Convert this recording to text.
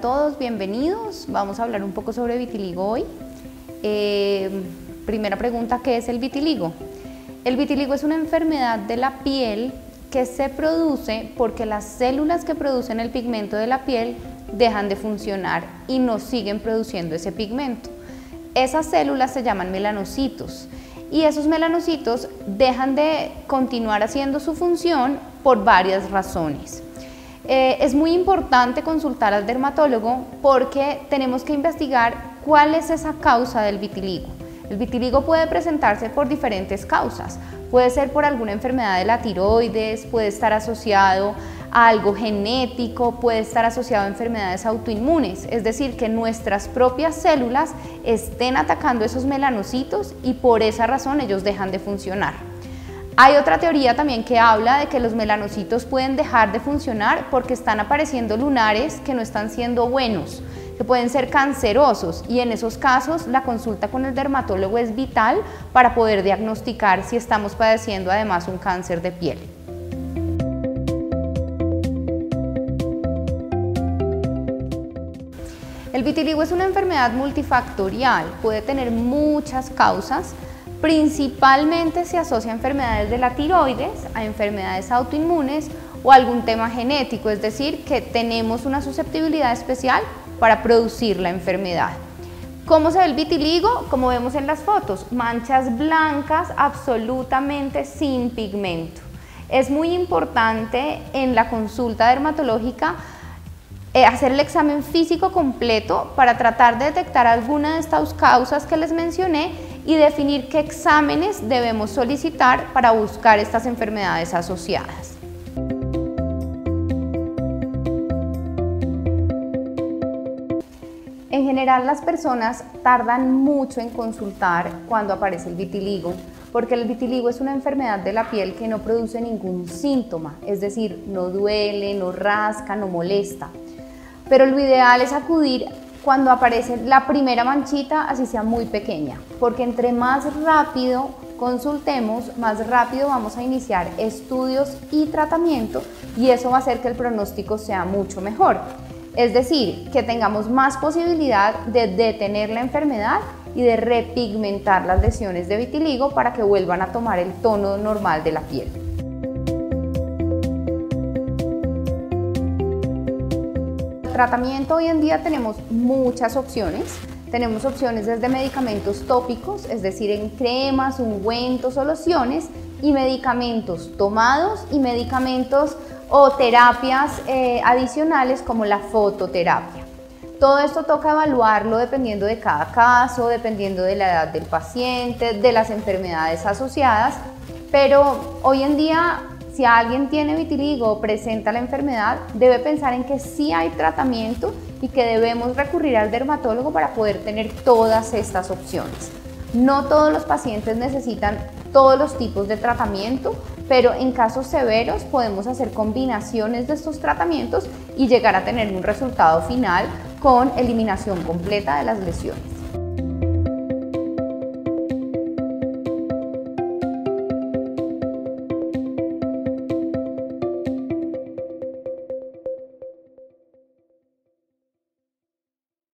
todos, bienvenidos. Vamos a hablar un poco sobre vitiligo hoy. Eh, primera pregunta, ¿qué es el vitiligo? El vitiligo es una enfermedad de la piel que se produce porque las células que producen el pigmento de la piel dejan de funcionar y no siguen produciendo ese pigmento. Esas células se llaman melanocitos y esos melanocitos dejan de continuar haciendo su función por varias razones. Eh, es muy importante consultar al dermatólogo porque tenemos que investigar cuál es esa causa del vitiligo. El vitiligo puede presentarse por diferentes causas. Puede ser por alguna enfermedad de la tiroides, puede estar asociado a algo genético, puede estar asociado a enfermedades autoinmunes, es decir, que nuestras propias células estén atacando esos melanocitos y por esa razón ellos dejan de funcionar. Hay otra teoría también que habla de que los melanocitos pueden dejar de funcionar porque están apareciendo lunares que no están siendo buenos, que pueden ser cancerosos y en esos casos la consulta con el dermatólogo es vital para poder diagnosticar si estamos padeciendo además un cáncer de piel. El vitiligo es una enfermedad multifactorial, puede tener muchas causas, principalmente se asocia a enfermedades de la tiroides, a enfermedades autoinmunes o algún tema genético, es decir, que tenemos una susceptibilidad especial para producir la enfermedad. ¿Cómo se ve el vitiligo? Como vemos en las fotos, manchas blancas absolutamente sin pigmento. Es muy importante en la consulta dermatológica eh, hacer el examen físico completo para tratar de detectar alguna de estas causas que les mencioné y definir qué exámenes debemos solicitar para buscar estas enfermedades asociadas. En general las personas tardan mucho en consultar cuando aparece el vitiligo, porque el vitiligo es una enfermedad de la piel que no produce ningún síntoma, es decir, no duele, no rasca, no molesta pero lo ideal es acudir cuando aparece la primera manchita, así sea muy pequeña, porque entre más rápido consultemos, más rápido vamos a iniciar estudios y tratamiento y eso va a hacer que el pronóstico sea mucho mejor. Es decir, que tengamos más posibilidad de detener la enfermedad y de repigmentar las lesiones de vitiligo para que vuelvan a tomar el tono normal de la piel. Tratamiento hoy en día tenemos muchas opciones. Tenemos opciones desde medicamentos tópicos, es decir, en cremas, ungüentos o lociones, y medicamentos tomados y medicamentos o terapias eh, adicionales como la fototerapia. Todo esto toca evaluarlo dependiendo de cada caso, dependiendo de la edad del paciente, de las enfermedades asociadas, pero hoy en día si alguien tiene vitiligo o presenta la enfermedad, debe pensar en que sí hay tratamiento y que debemos recurrir al dermatólogo para poder tener todas estas opciones. No todos los pacientes necesitan todos los tipos de tratamiento, pero en casos severos podemos hacer combinaciones de estos tratamientos y llegar a tener un resultado final con eliminación completa de las lesiones.